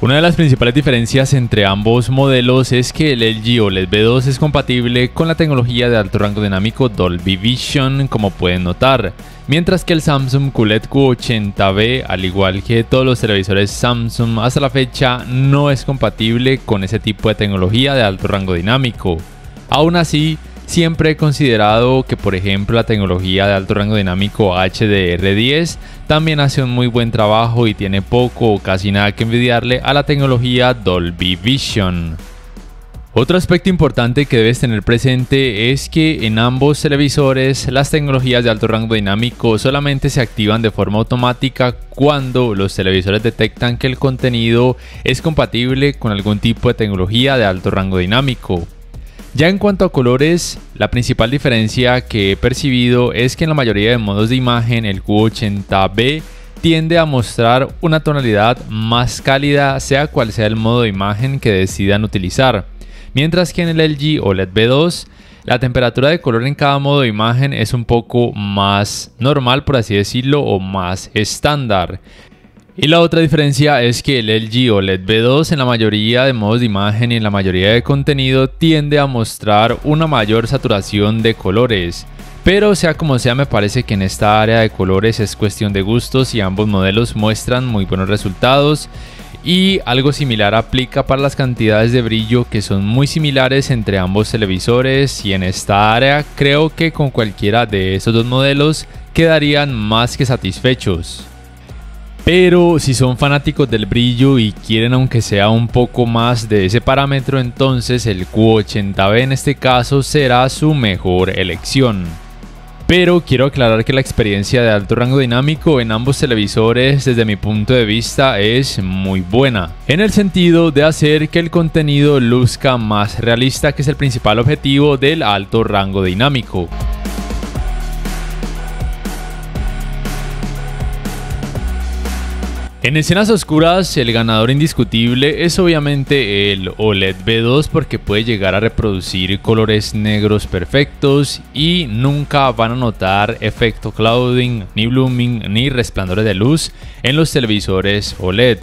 Una de las principales diferencias entre ambos modelos es que el LG OLED B2 es compatible con la tecnología de alto rango dinámico Dolby Vision, como pueden notar, mientras que el Samsung QLED Q80B, al igual que todos los televisores Samsung hasta la fecha, no es compatible con ese tipo de tecnología de alto rango dinámico. Aún así, Siempre he considerado que por ejemplo la tecnología de alto rango dinámico HDR10 también hace un muy buen trabajo y tiene poco o casi nada que envidiarle a la tecnología Dolby Vision. Otro aspecto importante que debes tener presente es que en ambos televisores las tecnologías de alto rango dinámico solamente se activan de forma automática cuando los televisores detectan que el contenido es compatible con algún tipo de tecnología de alto rango dinámico. Ya en cuanto a colores, la principal diferencia que he percibido es que en la mayoría de modos de imagen el Q80B tiende a mostrar una tonalidad más cálida sea cual sea el modo de imagen que decidan utilizar, mientras que en el LG OLED B2 la temperatura de color en cada modo de imagen es un poco más normal por así decirlo o más estándar. Y la otra diferencia es que el LG OLED B2 en la mayoría de modos de imagen y en la mayoría de contenido tiende a mostrar una mayor saturación de colores. Pero sea como sea me parece que en esta área de colores es cuestión de gustos y ambos modelos muestran muy buenos resultados. Y algo similar aplica para las cantidades de brillo que son muy similares entre ambos televisores y en esta área creo que con cualquiera de esos dos modelos quedarían más que satisfechos. Pero si son fanáticos del brillo y quieren aunque sea un poco más de ese parámetro, entonces el Q80B en este caso será su mejor elección. Pero quiero aclarar que la experiencia de alto rango dinámico en ambos televisores desde mi punto de vista es muy buena, en el sentido de hacer que el contenido luzca más realista que es el principal objetivo del alto rango dinámico. En escenas oscuras, el ganador indiscutible es obviamente el OLED B2 porque puede llegar a reproducir colores negros perfectos y nunca van a notar efecto clouding, ni blooming, ni resplandores de luz en los televisores OLED.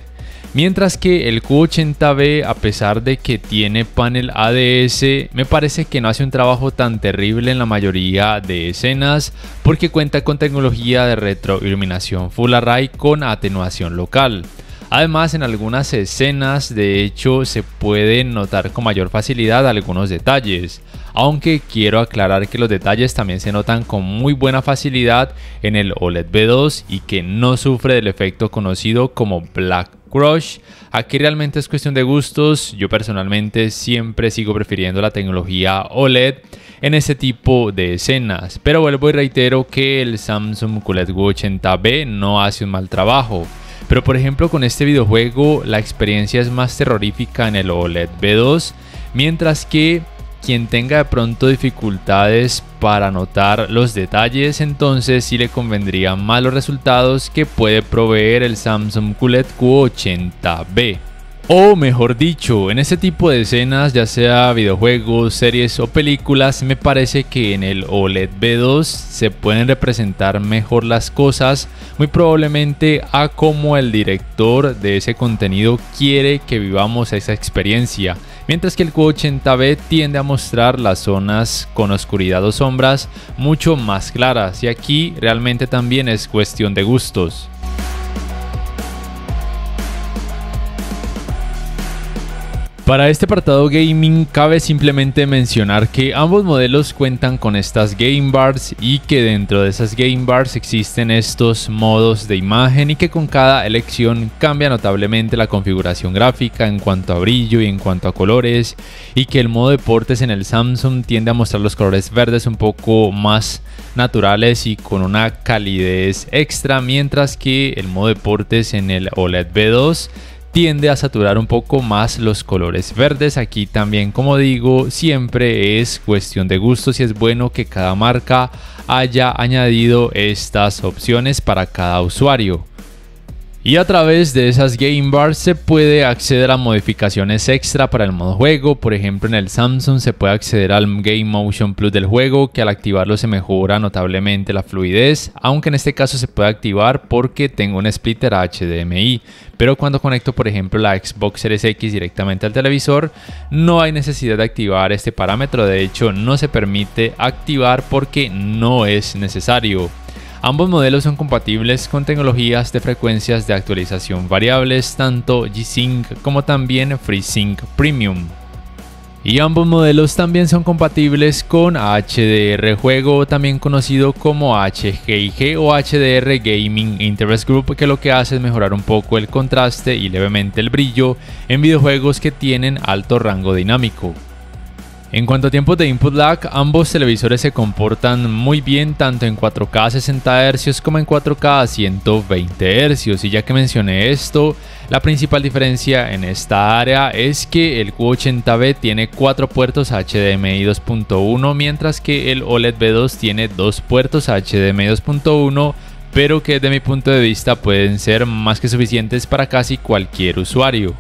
Mientras que el Q80B, a pesar de que tiene panel ADS, me parece que no hace un trabajo tan terrible en la mayoría de escenas porque cuenta con tecnología de retroiluminación Full Array con atenuación local. Además, en algunas escenas, de hecho, se pueden notar con mayor facilidad algunos detalles, aunque quiero aclarar que los detalles también se notan con muy buena facilidad en el OLED B2 y que no sufre del efecto conocido como Black Crush. Aquí realmente es cuestión de gustos. Yo personalmente siempre sigo prefiriendo la tecnología OLED en este tipo de escenas. Pero vuelvo y reitero que el Samsung QLED W80B no hace un mal trabajo. Pero por ejemplo con este videojuego la experiencia es más terrorífica en el OLED B2, mientras que quien tenga de pronto dificultades para notar los detalles, entonces sí le convendrían más los resultados que puede proveer el Samsung QLED Q80B. O mejor dicho, en este tipo de escenas, ya sea videojuegos, series o películas, me parece que en el OLED B2 se pueden representar mejor las cosas, muy probablemente a como el director de ese contenido quiere que vivamos esa experiencia, mientras que el Q80B tiende a mostrar las zonas con oscuridad o sombras mucho más claras y aquí realmente también es cuestión de gustos. Para este apartado gaming cabe simplemente mencionar que ambos modelos cuentan con estas game bars y que dentro de esas game bars existen estos modos de imagen y que con cada elección cambia notablemente la configuración gráfica en cuanto a brillo y en cuanto a colores y que el modo deportes en el Samsung tiende a mostrar los colores verdes un poco más naturales y con una calidez extra mientras que el modo deportes en el OLED B2 tiende a saturar un poco más los colores verdes. Aquí también, como digo, siempre es cuestión de gustos y es bueno que cada marca haya añadido estas opciones para cada usuario. Y a través de esas game bars se puede acceder a modificaciones extra para el modo juego. Por ejemplo, en el Samsung se puede acceder al Game Motion Plus del juego, que al activarlo se mejora notablemente la fluidez, aunque en este caso se puede activar porque tengo un splitter HDMI. Pero cuando conecto, por ejemplo, la Xbox Series X directamente al televisor, no hay necesidad de activar este parámetro. De hecho, no se permite activar porque no es necesario. Ambos modelos son compatibles con tecnologías de frecuencias de actualización variables, tanto G-Sync como también FreeSync Premium. Y ambos modelos también son compatibles con HDR Juego, también conocido como HGIG o HDR Gaming Interest Group, que lo que hace es mejorar un poco el contraste y levemente el brillo en videojuegos que tienen alto rango dinámico. En cuanto a tiempos de input lag, ambos televisores se comportan muy bien tanto en 4K a 60 Hz como en 4K a 120 Hz y ya que mencioné esto, la principal diferencia en esta área es que el Q80B tiene 4 puertos HDMI 2.1 mientras que el OLED B2 tiene 2 puertos HDMI 2.1 pero que desde mi punto de vista pueden ser más que suficientes para casi cualquier usuario.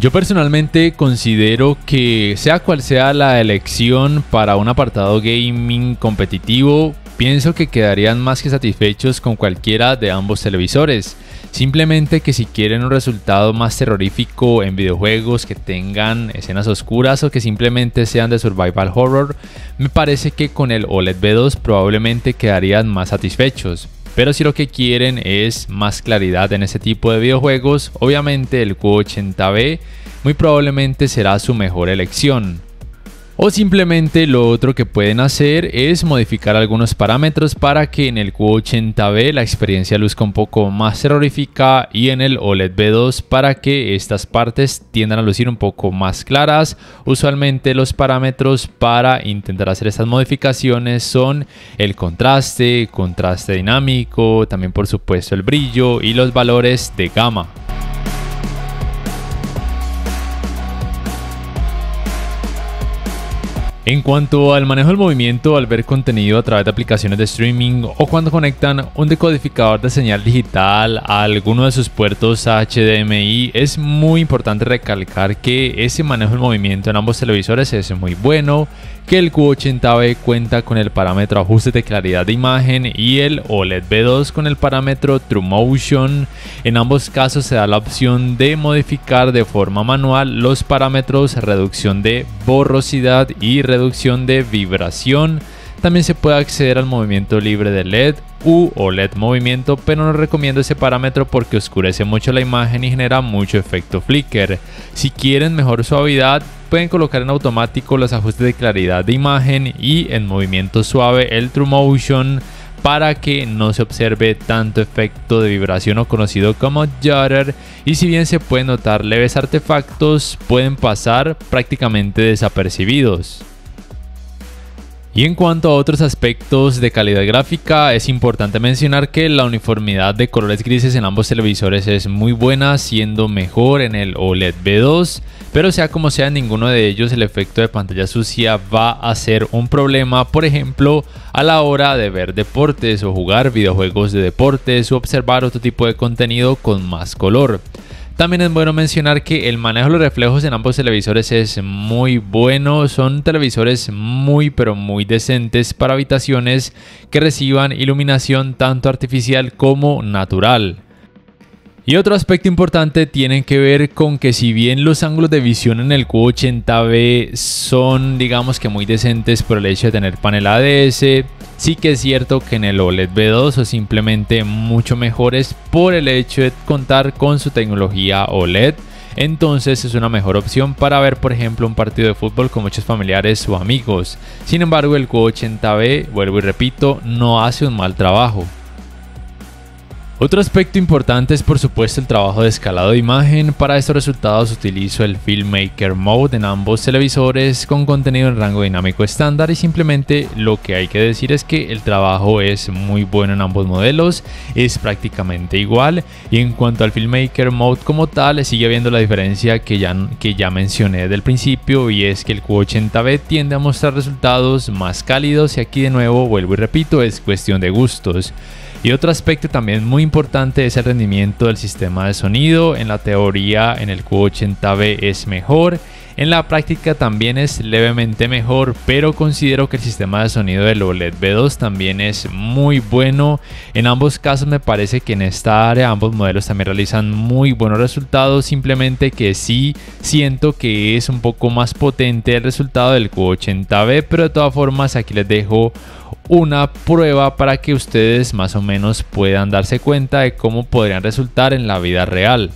Yo personalmente considero que sea cual sea la elección para un apartado gaming competitivo, pienso que quedarían más que satisfechos con cualquiera de ambos televisores. Simplemente que si quieren un resultado más terrorífico en videojuegos que tengan escenas oscuras o que simplemente sean de survival horror, me parece que con el OLED B2 probablemente quedarían más satisfechos. Pero si lo que quieren es más claridad en ese tipo de videojuegos, obviamente el Q80B muy probablemente será su mejor elección. O simplemente lo otro que pueden hacer es modificar algunos parámetros para que en el Q80B la experiencia luzca un poco más terrorífica y en el OLED B2 para que estas partes tiendan a lucir un poco más claras. Usualmente los parámetros para intentar hacer estas modificaciones son el contraste, contraste dinámico, también por supuesto el brillo y los valores de gama. En cuanto al manejo del movimiento al ver contenido a través de aplicaciones de streaming o cuando conectan un decodificador de señal digital a alguno de sus puertos HDMI, es muy importante recalcar que ese manejo del movimiento en ambos televisores es muy bueno, que el Q80B cuenta con el parámetro ajuste de claridad de imagen y el OLED B2 con el parámetro TrueMotion. En ambos casos se da la opción de modificar de forma manual los parámetros reducción de borrosidad y reducción de vibración. También se puede acceder al movimiento libre de LED U o LED movimiento, pero no recomiendo ese parámetro porque oscurece mucho la imagen y genera mucho efecto flicker. Si quieren mejor suavidad, pueden colocar en automático los ajustes de claridad de imagen y en movimiento suave el True Motion para que no se observe tanto efecto de vibración o conocido como judder y si bien se pueden notar leves artefactos pueden pasar prácticamente desapercibidos. Y en cuanto a otros aspectos de calidad gráfica, es importante mencionar que la uniformidad de colores grises en ambos televisores es muy buena, siendo mejor en el OLED B2, pero sea como sea, en ninguno de ellos el efecto de pantalla sucia va a ser un problema, por ejemplo, a la hora de ver deportes o jugar videojuegos de deportes o observar otro tipo de contenido con más color. También es bueno mencionar que el manejo de los reflejos en ambos televisores es muy bueno. Son televisores muy pero muy decentes para habitaciones que reciban iluminación tanto artificial como natural. Y otro aspecto importante tiene que ver con que si bien los ángulos de visión en el Q80B son digamos que muy decentes por el hecho de tener panel ADS, sí que es cierto que en el OLED B2 son simplemente mucho mejores por el hecho de contar con su tecnología OLED. Entonces es una mejor opción para ver por ejemplo un partido de fútbol con muchos familiares o amigos. Sin embargo el Q80B, vuelvo y repito, no hace un mal trabajo. Otro aspecto importante es por supuesto el trabajo de escalado de imagen. Para estos resultados utilizo el Filmmaker Mode en ambos televisores con contenido en rango dinámico estándar y simplemente lo que hay que decir es que el trabajo es muy bueno en ambos modelos, es prácticamente igual y en cuanto al Filmmaker Mode como tal sigue habiendo la diferencia que ya, que ya mencioné del principio y es que el Q80B tiende a mostrar resultados más cálidos y aquí de nuevo vuelvo y repito es cuestión de gustos. Y otro aspecto también muy importante es el rendimiento del sistema de sonido. En la teoría en el Q80B es mejor en la práctica también es levemente mejor, pero considero que el sistema de sonido del OLED B2 también es muy bueno. En ambos casos me parece que en esta área ambos modelos también realizan muy buenos resultados, simplemente que sí siento que es un poco más potente el resultado del Q80B, pero de todas formas aquí les dejo una prueba para que ustedes más o menos puedan darse cuenta de cómo podrían resultar en la vida real.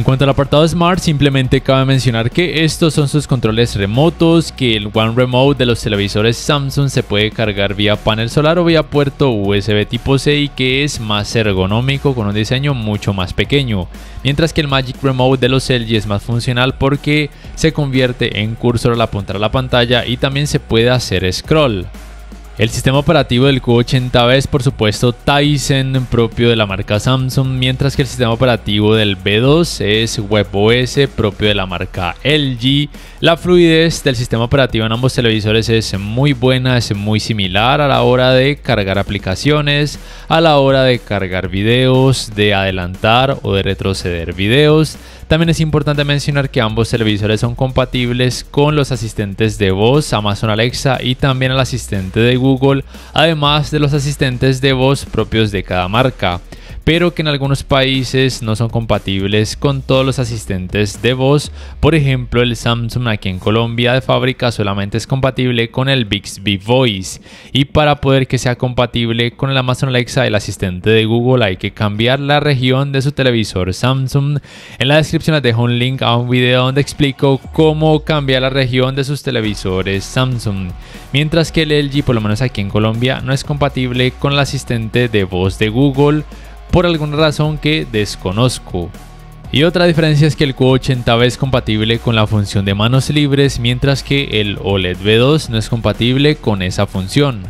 En cuanto al apartado Smart, simplemente cabe mencionar que estos son sus controles remotos, que el One Remote de los televisores Samsung se puede cargar vía panel solar o vía puerto USB tipo C y que es más ergonómico con un diseño mucho más pequeño, mientras que el Magic Remote de los LG es más funcional porque se convierte en cursor al apuntar a la pantalla y también se puede hacer scroll. El sistema operativo del Q80B es por supuesto Tizen propio de la marca Samsung, mientras que el sistema operativo del B2 es WebOS propio de la marca LG. La fluidez del sistema operativo en ambos televisores es muy buena, es muy similar a la hora de cargar aplicaciones, a la hora de cargar videos, de adelantar o de retroceder videos. También es importante mencionar que ambos televisores son compatibles con los asistentes de voz Amazon Alexa y también el asistente de Google, además de los asistentes de voz propios de cada marca pero que en algunos países no son compatibles con todos los asistentes de voz. Por ejemplo, el Samsung aquí en Colombia de fábrica solamente es compatible con el Bixby Voice y para poder que sea compatible con el Amazon Alexa, el asistente de Google, hay que cambiar la región de su televisor Samsung. En la descripción les dejo un link a un video donde explico cómo cambiar la región de sus televisores Samsung. Mientras que el LG, por lo menos aquí en Colombia, no es compatible con el asistente de voz de Google por alguna razón que desconozco. Y otra diferencia es que el Q80B es compatible con la función de manos libres, mientras que el OLED V2 no es compatible con esa función.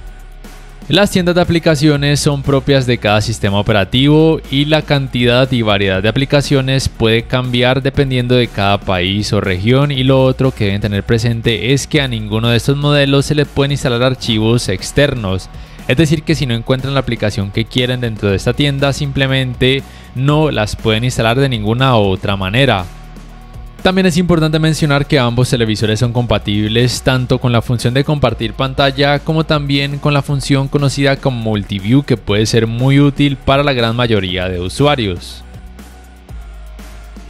Las tiendas de aplicaciones son propias de cada sistema operativo y la cantidad y variedad de aplicaciones puede cambiar dependiendo de cada país o región y lo otro que deben tener presente es que a ninguno de estos modelos se le pueden instalar archivos externos. Es decir, que si no encuentran la aplicación que quieren dentro de esta tienda, simplemente no las pueden instalar de ninguna otra manera. También es importante mencionar que ambos televisores son compatibles tanto con la función de compartir pantalla como también con la función conocida como Multiview que puede ser muy útil para la gran mayoría de usuarios.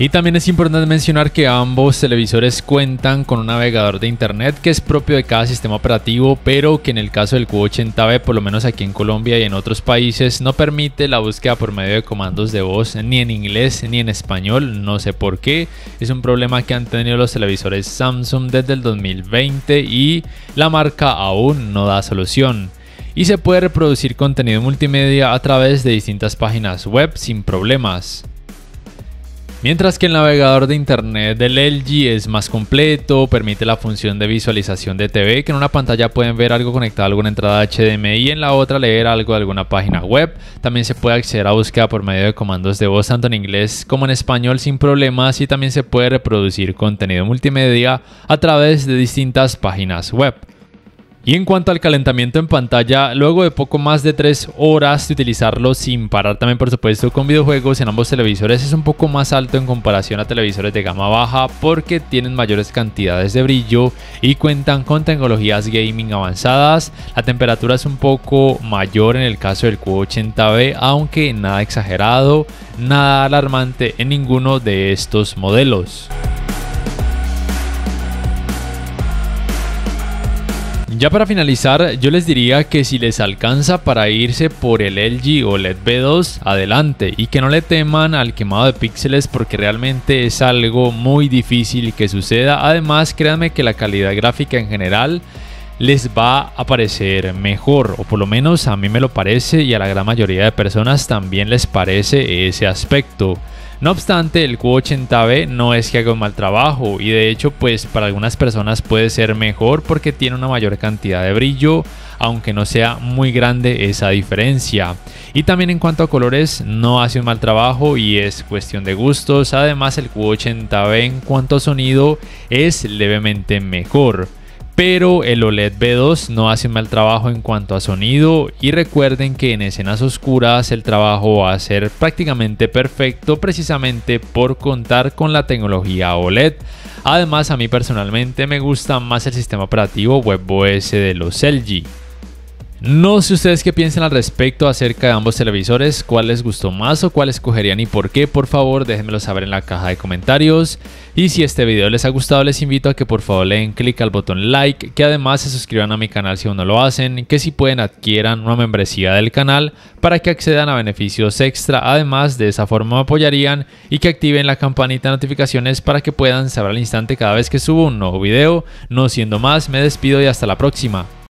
Y también es importante mencionar que ambos televisores cuentan con un navegador de internet que es propio de cada sistema operativo, pero que en el caso del Q80B, por lo menos aquí en Colombia y en otros países, no permite la búsqueda por medio de comandos de voz ni en inglés ni en español, no sé por qué. Es un problema que han tenido los televisores Samsung desde el 2020 y la marca aún no da solución y se puede reproducir contenido multimedia a través de distintas páginas web sin problemas. Mientras que el navegador de internet del LG es más completo, permite la función de visualización de TV, que en una pantalla pueden ver algo conectado a alguna entrada HDMI y en la otra leer algo de alguna página web. También se puede acceder a búsqueda por medio de comandos de voz tanto en inglés como en español sin problemas y también se puede reproducir contenido multimedia a través de distintas páginas web. Y en cuanto al calentamiento en pantalla, luego de poco más de 3 horas de utilizarlo sin parar también por supuesto con videojuegos en ambos televisores es un poco más alto en comparación a televisores de gama baja porque tienen mayores cantidades de brillo y cuentan con tecnologías gaming avanzadas. La temperatura es un poco mayor en el caso del Q80B aunque nada exagerado, nada alarmante en ninguno de estos modelos. Ya para finalizar, yo les diría que si les alcanza para irse por el LG OLED B2, adelante y que no le teman al quemado de píxeles porque realmente es algo muy difícil que suceda. Además, créanme que la calidad gráfica en general les va a parecer mejor, o por lo menos a mí me lo parece y a la gran mayoría de personas también les parece ese aspecto. No obstante, el Q80B no es que haga un mal trabajo y de hecho pues para algunas personas puede ser mejor porque tiene una mayor cantidad de brillo, aunque no sea muy grande esa diferencia. Y también en cuanto a colores no hace un mal trabajo y es cuestión de gustos. Además el Q80B en cuanto a sonido es levemente mejor pero el OLED B2 no hace mal trabajo en cuanto a sonido y recuerden que en escenas oscuras el trabajo va a ser prácticamente perfecto precisamente por contar con la tecnología OLED. Además a mí personalmente me gusta más el sistema operativo WebOS de los LG. No sé ustedes qué piensan al respecto acerca de ambos televisores, cuál les gustó más o cuál escogerían y por qué, por favor déjenmelo saber en la caja de comentarios. Y si este video les ha gustado les invito a que por favor le den clic al botón like, que además se suscriban a mi canal si aún no lo hacen, que si pueden adquieran una membresía del canal para que accedan a beneficios extra, además de esa forma me apoyarían y que activen la campanita de notificaciones para que puedan saber al instante cada vez que subo un nuevo video. No siendo más, me despido y hasta la próxima.